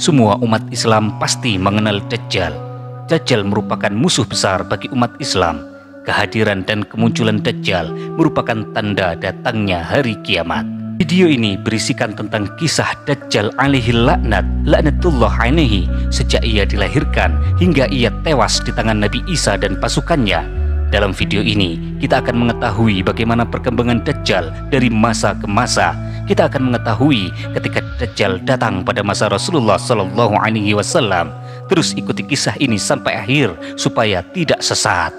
Semua umat Islam pasti mengenal Dajjal. Dajjal merupakan musuh besar bagi umat Islam. Kehadiran dan kemunculan Dajjal merupakan tanda datangnya hari kiamat. Video ini berisikan tentang kisah Dajjal alaihi laknat, laknatullah alaihi sejak ia dilahirkan hingga ia tewas di tangan Nabi Isa dan pasukannya dalam video ini, kita akan mengetahui bagaimana perkembangan Dajjal dari masa ke masa. Kita akan mengetahui ketika Dajjal datang pada masa Rasulullah Shallallahu Alaihi Wasallam. Terus ikuti kisah ini sampai akhir supaya tidak sesat.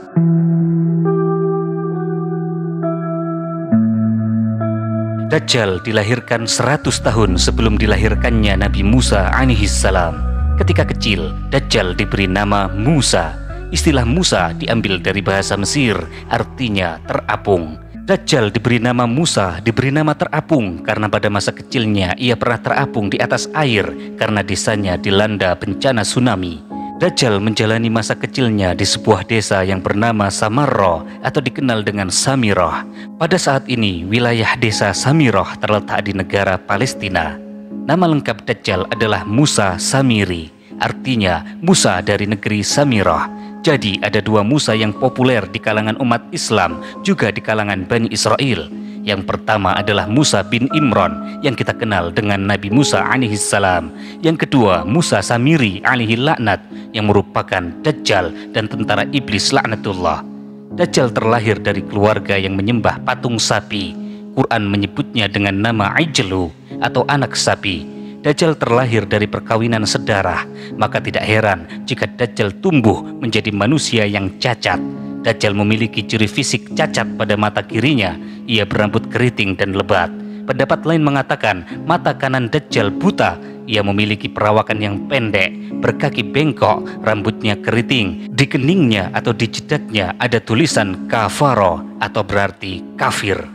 Dajjal dilahirkan 100 tahun sebelum dilahirkannya Nabi Musa alaihi salam. Ketika kecil, Dajjal diberi nama Musa Istilah Musa diambil dari bahasa Mesir, artinya terapung. Dajjal diberi nama Musa, diberi nama terapung karena pada masa kecilnya ia pernah terapung di atas air karena desanya dilanda bencana tsunami. Dajjal menjalani masa kecilnya di sebuah desa yang bernama Samarro atau dikenal dengan Samiroh. Pada saat ini, wilayah desa Samiroh terletak di negara Palestina. Nama lengkap Dajjal adalah Musa Samiri, artinya Musa dari negeri Samiroh. Jadi ada dua Musa yang populer di kalangan umat Islam juga di kalangan Bani Israel. Yang pertama adalah Musa bin Imran yang kita kenal dengan Nabi Musa alaihi salam. Yang kedua Musa Samiri alaihi laknat yang merupakan Dajjal dan tentara iblis laknatullah. Dajjal terlahir dari keluarga yang menyembah patung sapi. Quran menyebutnya dengan nama Ijlu atau anak sapi Dajjal terlahir dari perkawinan sedarah, maka tidak heran jika Dajjal tumbuh menjadi manusia yang cacat. Dajjal memiliki ciri fisik cacat pada mata kirinya, ia berambut keriting dan lebat. Pendapat lain mengatakan mata kanan Dajjal buta, ia memiliki perawakan yang pendek, berkaki bengkok, rambutnya keriting. Di keningnya atau di jidatnya ada tulisan kafaro atau berarti kafir.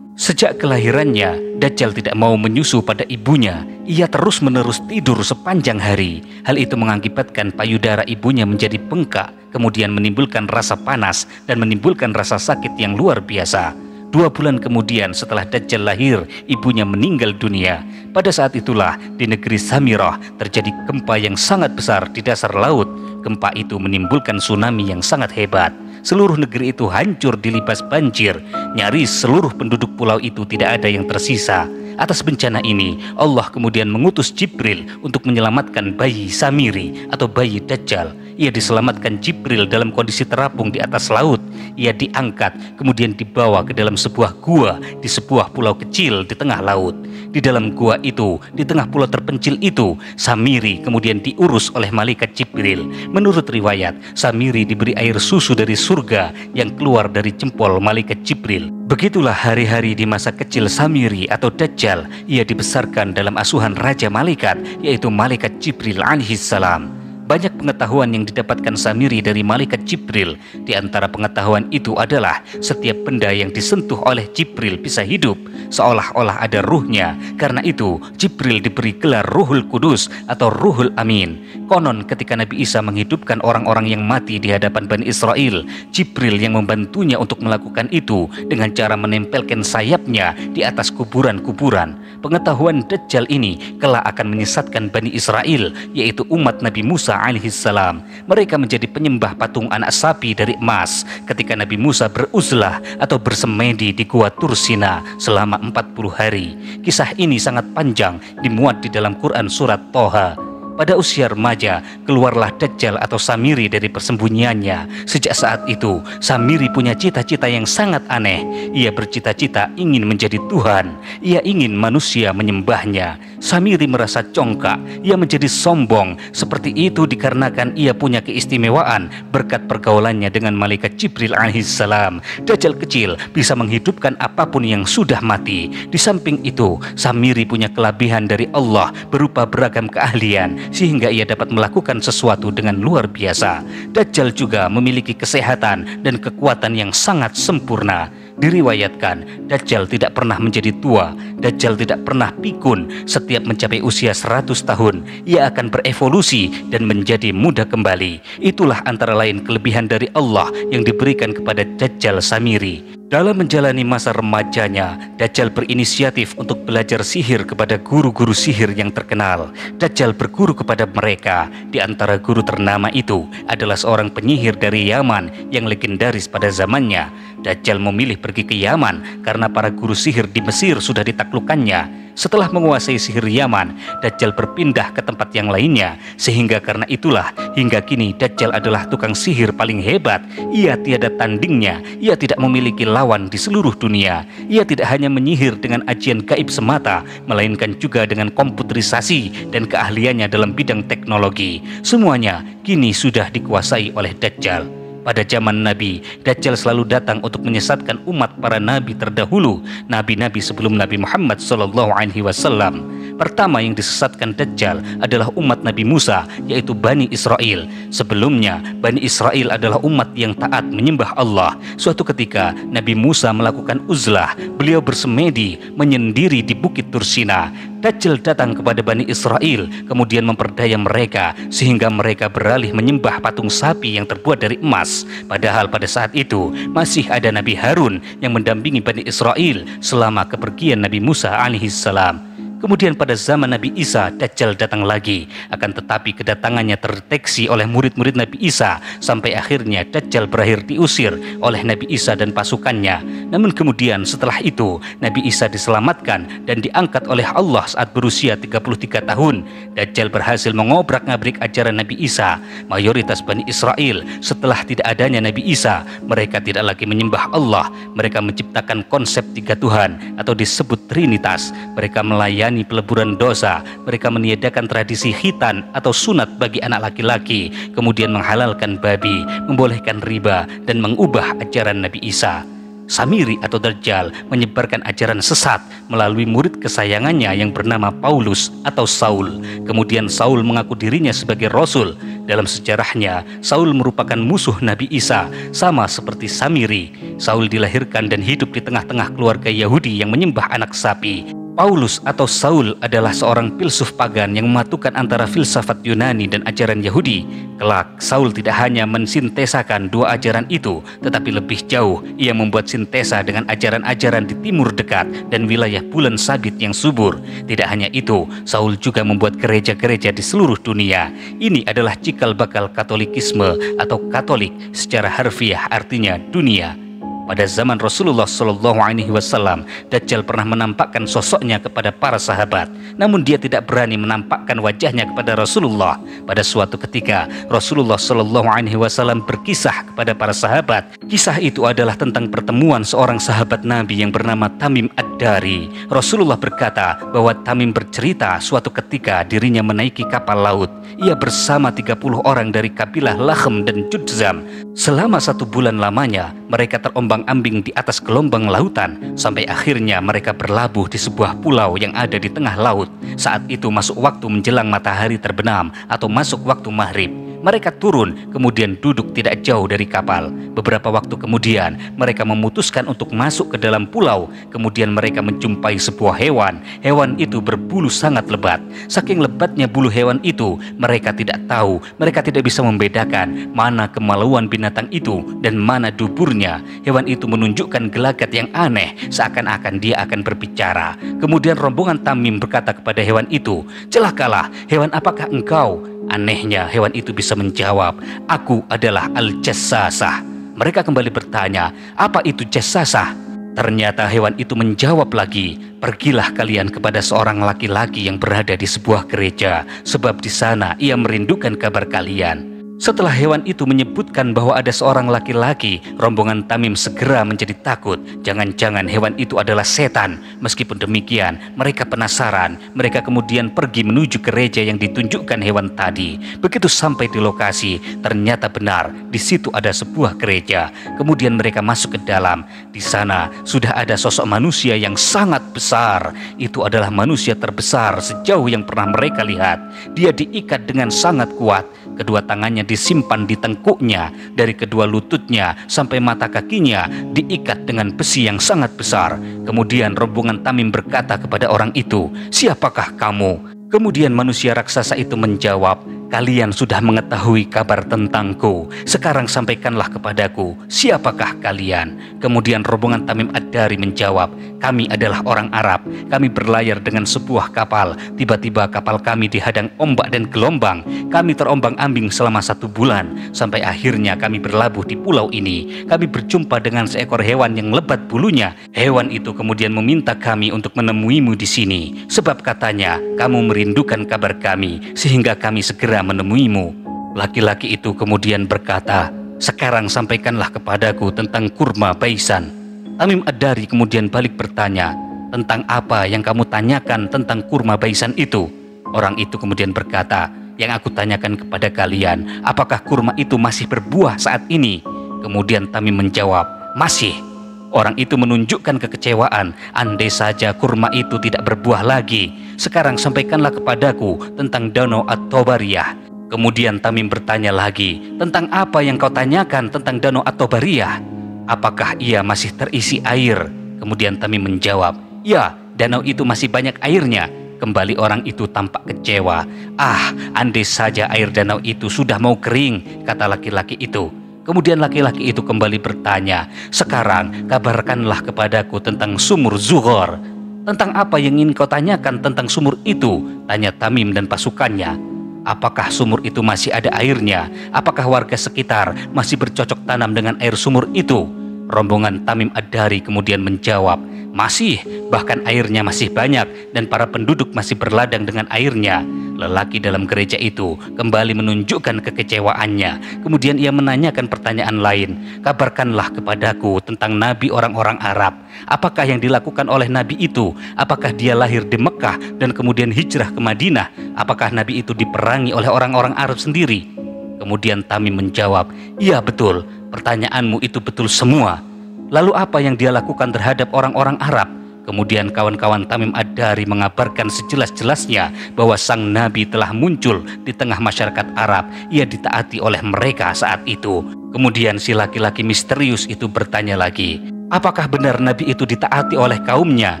Sejak kelahirannya, Dajjal tidak mau menyusu pada ibunya. Ia terus-menerus tidur sepanjang hari. Hal itu mengakibatkan payudara ibunya menjadi bengkak, kemudian menimbulkan rasa panas dan menimbulkan rasa sakit yang luar biasa. Dua bulan kemudian setelah Dajjal lahir, ibunya meninggal dunia. Pada saat itulah di negeri Samirah terjadi gempa yang sangat besar di dasar laut. Gempa itu menimbulkan tsunami yang sangat hebat. Seluruh negeri itu hancur dilibas banjir. Nyaris seluruh penduduk pulau itu tidak ada yang tersisa. Atas bencana ini, Allah kemudian mengutus Jibril untuk menyelamatkan bayi Samiri atau bayi Dajjal. Ia diselamatkan Jibril dalam kondisi terapung di atas laut. Ia diangkat, kemudian dibawa ke dalam sebuah gua di sebuah pulau kecil di tengah laut. Di dalam gua itu, di tengah pulau terpencil itu, Samiri kemudian diurus oleh malaikat Jibril. Menurut riwayat, Samiri diberi air susu dari surga yang keluar dari jempol malaikat Jibril. Begitulah hari-hari di masa kecil Samiri atau Dajjal. Ia dibesarkan dalam asuhan Raja Malaikat, yaitu Malaikat Jibril alaihissalam. Banyak pengetahuan yang didapatkan Samiri dari malaikat Jibril. Di antara pengetahuan itu adalah setiap benda yang disentuh oleh Jibril bisa hidup, seolah-olah ada ruhnya. Karena itu, Jibril diberi gelar Ruhul Kudus atau Ruhul Amin. Konon ketika Nabi Isa menghidupkan orang-orang yang mati di hadapan Bani Israel, Jibril yang membantunya untuk melakukan itu dengan cara menempelkan sayapnya di atas kuburan-kuburan. Pengetahuan Dajjal ini kelak akan menyesatkan Bani Israel, yaitu umat Nabi Musa alaihissalam. Mereka menjadi penyembah patung anak sapi dari emas ketika Nabi Musa beruzlah atau bersemedi di Gua Tursina selama 40 hari. Kisah ini sangat panjang dimuat di dalam Quran surat Toha pada usia remaja, keluarlah Dajjal atau Samiri dari persembunyiannya. Sejak saat itu, Samiri punya cita-cita yang sangat aneh. Ia bercita-cita ingin menjadi Tuhan. Ia ingin manusia menyembahnya. Samiri merasa congkak. Ia menjadi sombong. Seperti itu dikarenakan ia punya keistimewaan berkat pergaulannya dengan malaikat Jibril alaihissalam. Dajjal kecil bisa menghidupkan apa pun yang sudah mati. Di samping itu, Samiri punya kelebihan dari Allah berupa beragam keahlian sehingga ia dapat melakukan sesuatu dengan luar biasa. Dajjal juga memiliki kesehatan dan kekuatan yang sangat sempurna. Diriwayatkan, Dajjal tidak pernah menjadi tua, Dajjal tidak pernah pikun. Setiap mencapai usia 100 tahun, ia akan berevolusi dan menjadi muda kembali. Itulah antara lain kelebihan dari Allah yang diberikan kepada Dajjal Samiri. Dalam menjalani masa remajanya, Dajjal berinisiatif untuk belajar sihir kepada guru-guru sihir yang terkenal. Dajjal berguru kepada mereka. Di antara guru ternama itu adalah seorang penyihir dari Yaman yang legendaris pada zamannya. Dajjal memilih pergi ke Yaman karena para guru sihir di Mesir sudah ditaklukkannya. Setelah menguasai sihir Yaman, Dajjal berpindah ke tempat yang lainnya. Sehingga karena itulah, hingga kini Dajjal adalah tukang sihir paling hebat. Ia tiada tandingnya, ia tidak memiliki lawan di seluruh dunia. Ia tidak hanya menyihir dengan ajian gaib semata, melainkan juga dengan komputerisasi dan keahliannya dalam bidang teknologi. Semuanya kini sudah dikuasai oleh Dajjal. Pada zaman Nabi, Dajjal selalu datang untuk menyesatkan umat para nabi terdahulu, nabi-nabi sebelum Nabi Muhammad Sallallahu Alaihi Wasallam. Pertama yang disesatkan Dajjal adalah umat Nabi Musa, yaitu Bani Israel. Sebelumnya, Bani Israel adalah umat yang taat menyembah Allah. Suatu ketika, Nabi Musa melakukan uzlah. Beliau bersemedi, menyendiri di Bukit Tursina. Dajjal datang kepada Bani Israel, kemudian memperdaya mereka sehingga mereka beralih menyembah patung sapi yang terbuat dari emas. Padahal pada saat itu masih ada Nabi Harun yang mendampingi Bani Israel selama kepergian Nabi Musa alaihissalam. Kemudian pada zaman Nabi Isa, Dajjal datang lagi. Akan tetapi kedatangannya terdeteksi oleh murid-murid Nabi Isa. Sampai akhirnya Dajjal berakhir diusir oleh Nabi Isa dan pasukannya. Namun kemudian setelah itu, Nabi Isa diselamatkan dan diangkat oleh Allah saat berusia 33 tahun. Dajjal berhasil mengobrak-ngabrik ajaran Nabi Isa. Mayoritas Bani Israel setelah tidak adanya Nabi Isa, mereka tidak lagi menyembah Allah. Mereka menciptakan konsep tiga Tuhan atau disebut Trinitas. Mereka melayani melayani peleburan dosa. Mereka meniadakan tradisi khitan atau sunat bagi anak laki-laki, kemudian menghalalkan babi, membolehkan riba, dan mengubah ajaran Nabi Isa. Samiri atau Dajjal menyebarkan ajaran sesat melalui murid kesayangannya yang bernama Paulus atau Saul. Kemudian Saul mengaku dirinya sebagai Rasul. Dalam sejarahnya, Saul merupakan musuh Nabi Isa, sama seperti Samiri. Saul dilahirkan dan hidup di tengah-tengah keluarga Yahudi yang menyembah anak sapi. Paulus atau Saul adalah seorang filsuf pagan yang mematukan antara filsafat Yunani dan ajaran Yahudi. Kelak, Saul tidak hanya mensintesakan dua ajaran itu, tetapi lebih jauh ia membuat sintesa dengan ajaran-ajaran di timur dekat dan wilayah bulan sabit yang subur. Tidak hanya itu, Saul juga membuat gereja-gereja di seluruh dunia. Ini adalah cikal bakal Katolikisme atau Katolik secara harfiah artinya dunia. Pada zaman Rasulullah Shallallahu Alaihi Wasallam, Dajjal pernah menampakkan sosoknya kepada para sahabat, namun dia tidak berani menampakkan wajahnya kepada Rasulullah. Pada suatu ketika, Rasulullah Shallallahu Alaihi Wasallam berkisah kepada para sahabat. Kisah itu adalah tentang pertemuan seorang sahabat Nabi yang bernama Tamim Ad-Dari. Rasulullah berkata bahwa Tamim bercerita suatu ketika dirinya menaiki kapal laut. Ia bersama 30 orang dari kabilah Lahem dan Judzam. Selama satu bulan lamanya, mereka terombang-ambing di atas gelombang lautan sampai akhirnya mereka berlabuh di sebuah pulau yang ada di tengah laut. Saat itu masuk waktu menjelang matahari terbenam atau masuk waktu maghrib. Mereka turun, kemudian duduk tidak jauh dari kapal. Beberapa waktu kemudian, mereka memutuskan untuk masuk ke dalam pulau. Kemudian mereka menjumpai sebuah hewan. Hewan itu berbulu sangat lebat. Saking lebatnya bulu hewan itu, mereka tidak tahu, mereka tidak bisa membedakan mana kemaluan binatang itu dan mana duburnya. Hewan itu menunjukkan gelagat yang aneh, seakan-akan dia akan berbicara. Kemudian rombongan Tamim berkata kepada hewan itu, "Celakalah, hewan apakah engkau?" Anehnya hewan itu bisa menjawab, Aku adalah Al-Jassasah. Mereka kembali bertanya, apa itu Jassasah? Ternyata hewan itu menjawab lagi, Pergilah kalian kepada seorang laki-laki yang berada di sebuah gereja, sebab di sana ia merindukan kabar kalian. Setelah hewan itu menyebutkan bahwa ada seorang laki-laki, rombongan Tamim segera menjadi takut. Jangan-jangan hewan itu adalah setan. Meskipun demikian, mereka penasaran. Mereka kemudian pergi menuju gereja yang ditunjukkan hewan tadi. Begitu sampai di lokasi, ternyata benar di situ ada sebuah gereja. Kemudian mereka masuk ke dalam. Di sana sudah ada sosok manusia yang sangat besar. Itu adalah manusia terbesar sejauh yang pernah mereka lihat. Dia diikat dengan sangat kuat. Kedua tangannya disimpan di tengkuknya, dari kedua lututnya sampai mata kakinya diikat dengan besi yang sangat besar. Kemudian rombongan Tamim berkata kepada orang itu, "Siapakah kamu?" Kemudian manusia raksasa itu menjawab, kalian sudah mengetahui kabar tentangku. Sekarang sampaikanlah kepadaku, siapakah kalian? Kemudian rombongan Tamim Ad-Dari menjawab, kami adalah orang Arab. Kami berlayar dengan sebuah kapal. Tiba-tiba kapal kami dihadang ombak dan gelombang. Kami terombang-ambing selama satu bulan. Sampai akhirnya kami berlabuh di pulau ini. Kami berjumpa dengan seekor hewan yang lebat bulunya. Hewan itu kemudian meminta kami untuk menemuimu di sini. Sebab katanya, kamu merindukan kabar kami, sehingga kami segera menemuimu. Laki-laki itu kemudian berkata, sekarang sampaikanlah kepadaku tentang kurma baisan. Tamim Ad-Dari kemudian balik bertanya, tentang apa yang kamu tanyakan tentang kurma baisan itu? Orang itu kemudian berkata, yang aku tanyakan kepada kalian, apakah kurma itu masih berbuah saat ini? Kemudian Tamim menjawab, masih. Orang itu menunjukkan kekecewaan, andai saja kurma itu tidak berbuah lagi. Sekarang sampaikanlah kepadaku tentang danau At-Tobariyah. Kemudian Tamim bertanya lagi, tentang apa yang kau tanyakan tentang danau At-Tobariyah? Apakah ia masih terisi air? Kemudian Tamim menjawab, ya, danau itu masih banyak airnya. Kembali orang itu tampak kecewa. Ah, andai saja air danau itu sudah mau kering, kata laki-laki itu. Kemudian laki-laki itu kembali bertanya, "Sekarang kabarkanlah kepadaku tentang sumur Zuhor. Tentang apa yang ingin kau tanyakan tentang sumur itu?" tanya Tamim dan pasukannya. Apakah sumur itu masih ada airnya? Apakah warga sekitar masih bercocok tanam dengan air sumur itu? Rombongan Tamim Ad-Dari kemudian menjawab, masih, bahkan airnya masih banyak dan para penduduk masih berladang dengan airnya. Lelaki dalam gereja itu kembali menunjukkan kekecewaannya. Kemudian ia menanyakan pertanyaan lain, kabarkanlah kepadaku tentang nabi orang-orang Arab. Apakah yang dilakukan oleh nabi itu? Apakah dia lahir di Mekah dan kemudian hijrah ke Madinah? Apakah nabi itu diperangi oleh orang-orang Arab sendiri? Kemudian Tamim menjawab, iya betul, pertanyaanmu itu betul semua. Lalu apa yang dia lakukan terhadap orang-orang Arab? Kemudian kawan-kawan Tamim Ad-Dari mengabarkan sejelas-jelasnya bahwa sang Nabi telah muncul di tengah masyarakat Arab. Ia ditaati oleh mereka saat itu. Kemudian si laki-laki misterius itu bertanya lagi, apakah benar Nabi itu ditaati oleh kaumnya?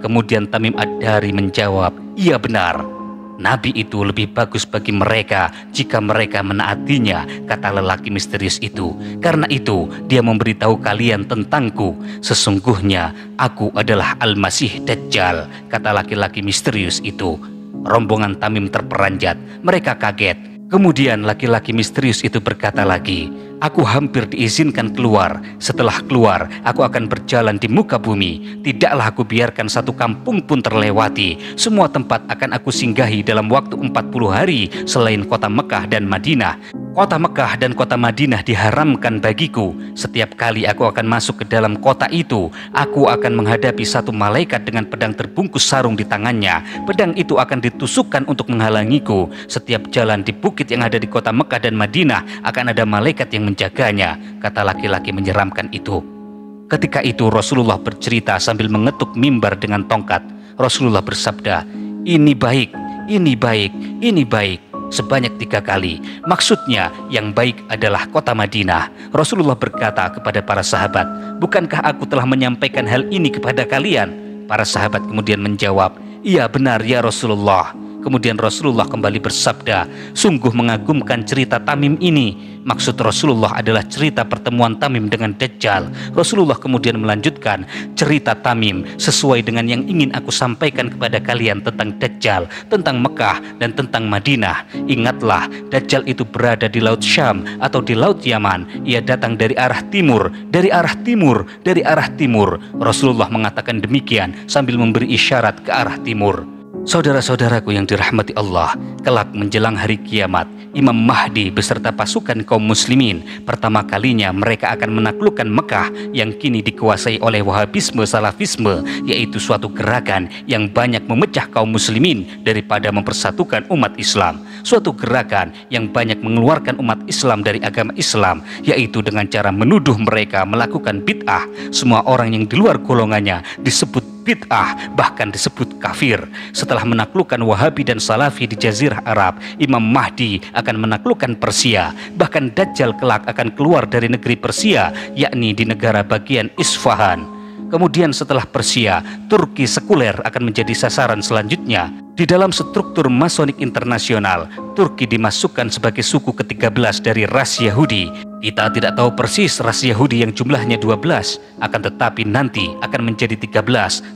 Kemudian Tamim Ad-Dari menjawab, iya benar. Nabi itu lebih bagus bagi mereka jika mereka menaatinya, kata lelaki misterius itu. Karena itu, dia memberitahu kalian tentangku. Sesungguhnya, aku adalah Al-Masih Dajjal, kata laki-laki misterius itu. Rombongan Tamim terperanjat, mereka kaget. Kemudian laki-laki misterius itu berkata lagi, Aku hampir diizinkan keluar. Setelah keluar, aku akan berjalan di muka bumi. Tidaklah aku biarkan satu kampung pun terlewati. Semua tempat akan aku singgahi dalam waktu 40 hari selain kota Mekah dan Madinah. Kota Mekah dan kota Madinah diharamkan bagiku. Setiap kali aku akan masuk ke dalam kota itu, aku akan menghadapi satu malaikat dengan pedang terbungkus sarung di tangannya. Pedang itu akan ditusukkan untuk menghalangiku. Setiap jalan di bukit yang ada di kota Mekah dan Madinah akan ada malaikat yang menjaganya, kata laki-laki menyeramkan itu. Ketika itu Rasulullah bercerita sambil mengetuk mimbar dengan tongkat. Rasulullah bersabda, ini baik, ini baik, ini baik sebanyak tiga kali. Maksudnya yang baik adalah kota Madinah. Rasulullah berkata kepada para sahabat, bukankah aku telah menyampaikan hal ini kepada kalian? Para sahabat kemudian menjawab, iya benar ya Rasulullah. Kemudian Rasulullah kembali bersabda, sungguh mengagumkan cerita Tamim ini. Maksud Rasulullah adalah cerita pertemuan Tamim dengan Dajjal. Rasulullah kemudian melanjutkan cerita Tamim sesuai dengan yang ingin aku sampaikan kepada kalian tentang Dajjal, tentang Mekah dan tentang Madinah. Ingatlah, Dajjal itu berada di Laut Syam atau di Laut Yaman. Ia datang dari arah timur, dari arah timur, dari arah timur. Rasulullah mengatakan demikian sambil memberi isyarat ke arah timur. Saudara-saudaraku yang dirahmati Allah, kelak menjelang hari kiamat, Imam Mahdi beserta pasukan kaum muslimin pertama kalinya mereka akan menaklukkan Mekah yang kini dikuasai oleh Wahabisme Salafisme, yaitu suatu gerakan yang banyak memecah kaum muslimin daripada mempersatukan umat Islam. Suatu gerakan yang banyak mengeluarkan umat Islam dari agama Islam, yaitu dengan cara menuduh mereka melakukan bid'ah. Semua orang yang di luar golongannya disebut bid'ah, bahkan disebut kafir. Setelah menaklukkan Wahabi dan Salafi di Jazirah Arab, Imam Mahdi akan menaklukkan Persia. Bahkan Dajjal kelak akan keluar dari negeri Persia, yakni di negara bagian Isfahan. Kemudian setelah Persia, Turki sekuler akan menjadi sasaran selanjutnya. Di dalam struktur Masonik internasional, Turki dimasukkan sebagai suku ke-13 dari ras Yahudi. Kita tidak tahu persis ras Yahudi yang jumlahnya 12, akan tetapi nanti akan menjadi 13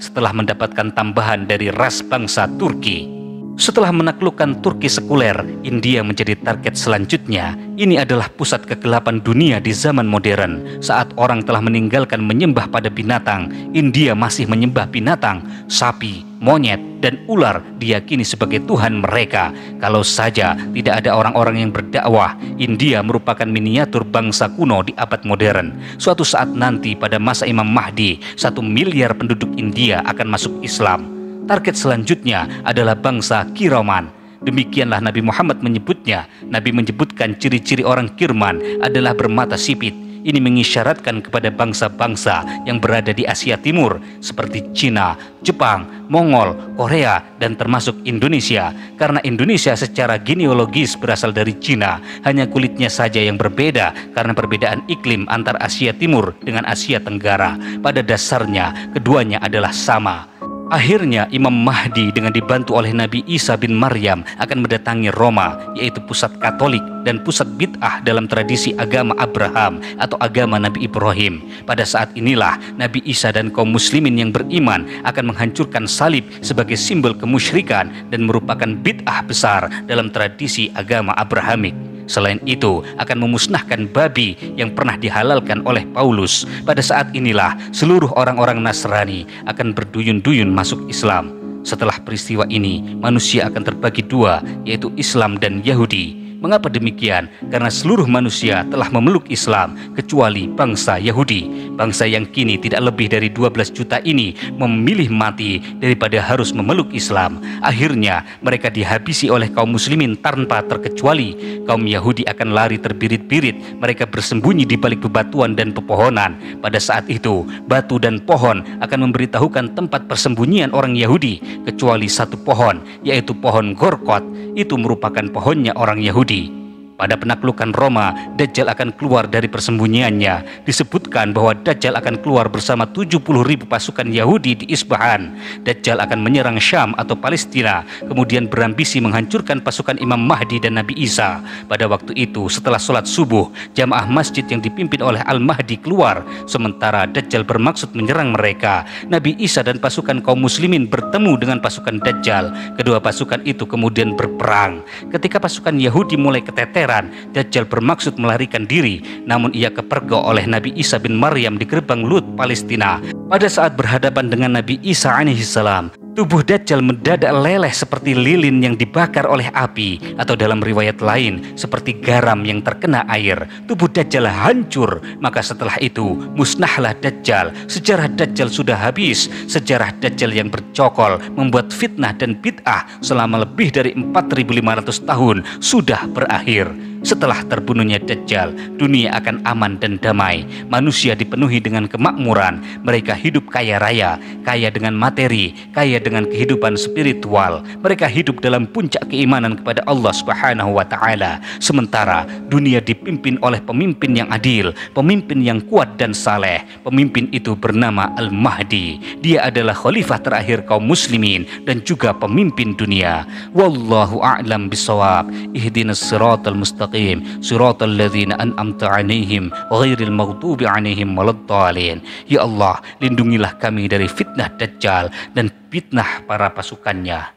setelah mendapatkan tambahan dari ras bangsa Turki. Setelah menaklukkan Turki sekuler, India menjadi target selanjutnya. Ini adalah pusat kegelapan dunia di zaman modern. Saat orang telah meninggalkan menyembah pada binatang, India masih menyembah binatang, sapi, monyet, dan ular diyakini sebagai Tuhan mereka. Kalau saja tidak ada orang-orang yang berdakwah, India merupakan miniatur bangsa kuno di abad modern. Suatu saat nanti pada masa Imam Mahdi, satu miliar penduduk India akan masuk Islam. Target selanjutnya adalah bangsa Kiroman. Demikianlah Nabi Muhammad menyebutnya. Nabi menyebutkan ciri-ciri orang Kirman adalah bermata sipit. Ini mengisyaratkan kepada bangsa-bangsa yang berada di Asia Timur seperti Cina, Jepang, Mongol, Korea, dan termasuk Indonesia. Karena Indonesia secara genealogis berasal dari Cina, hanya kulitnya saja yang berbeda karena perbedaan iklim antar Asia Timur dengan Asia Tenggara. Pada dasarnya, keduanya adalah sama. Akhirnya Imam Mahdi dengan dibantu oleh Nabi Isa bin Maryam akan mendatangi Roma, yaitu pusat Katolik dan pusat bid'ah dalam tradisi agama Abraham atau agama Nabi Ibrahim. Pada saat inilah Nabi Isa dan kaum muslimin yang beriman akan menghancurkan salib sebagai simbol kemusyrikan dan merupakan bid'ah besar dalam tradisi agama Abrahamik. Selain itu, akan memusnahkan babi yang pernah dihalalkan oleh Paulus. Pada saat inilah seluruh orang-orang Nasrani akan berduyun-duyun masuk Islam. Setelah peristiwa ini, manusia akan terbagi dua, yaitu Islam dan Yahudi. Mengapa demikian? Karena seluruh manusia telah memeluk Islam kecuali bangsa Yahudi. Bangsa yang kini tidak lebih dari 12 juta ini memilih mati daripada harus memeluk Islam. Akhirnya mereka dihabisi oleh kaum muslimin tanpa terkecuali. Kaum Yahudi akan lari terbirit-birit. Mereka bersembunyi di balik bebatuan dan pepohonan. Pada saat itu, batu dan pohon akan memberitahukan tempat persembunyian orang Yahudi kecuali satu pohon, yaitu pohon Gorkot. Itu merupakan pohonnya orang Yahudi Yahudi pada penaklukan Roma, Dajjal akan keluar dari persembunyiannya. Disebutkan bahwa Dajjal akan keluar bersama 70 ribu pasukan Yahudi di Isbahan. Dajjal akan menyerang Syam atau Palestina, kemudian berambisi menghancurkan pasukan Imam Mahdi dan Nabi Isa. Pada waktu itu, setelah sholat subuh, jamaah masjid yang dipimpin oleh Al-Mahdi keluar, sementara Dajjal bermaksud menyerang mereka. Nabi Isa dan pasukan kaum muslimin bertemu dengan pasukan Dajjal. Kedua pasukan itu kemudian berperang. Ketika pasukan Yahudi mulai keteter heran Dajjal bermaksud melarikan diri namun ia kepergok oleh Nabi Isa bin Maryam di gerbang Lut, Palestina. Pada saat berhadapan dengan Nabi Isa alaihissalam, Tubuh Dajjal mendadak leleh seperti lilin yang dibakar oleh api atau dalam riwayat lain seperti garam yang terkena air. Tubuh Dajjal hancur, maka setelah itu musnahlah Dajjal. Sejarah Dajjal sudah habis. Sejarah Dajjal yang bercokol membuat fitnah dan bid'ah selama lebih dari 4500 tahun sudah berakhir. Setelah terbunuhnya Dajjal, dunia akan aman dan damai. Manusia dipenuhi dengan kemakmuran. Mereka hidup kaya raya, kaya dengan materi, kaya dengan kehidupan spiritual. Mereka hidup dalam puncak keimanan kepada Allah Subhanahu wa taala. Sementara dunia dipimpin oleh pemimpin yang adil, pemimpin yang kuat dan saleh. Pemimpin itu bernama Al-Mahdi. Dia adalah khalifah terakhir kaum muslimin dan juga pemimpin dunia. Wallahu a'lam bisawab. Ihdinas siratal mustaqim المستقيم صراط الذين أنعمت عليهم غير المغضوب عليهم ولا الضالين Ya Allah lindungilah kami dari fitnah Dajjal dan fitnah para pasukannya